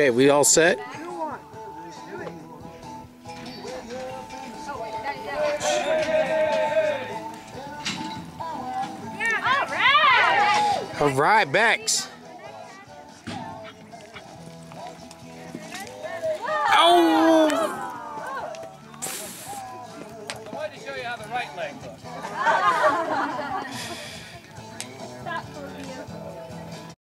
Okay, we all set? All right, Bex. Oh! I wanted to show you how the right leg looks.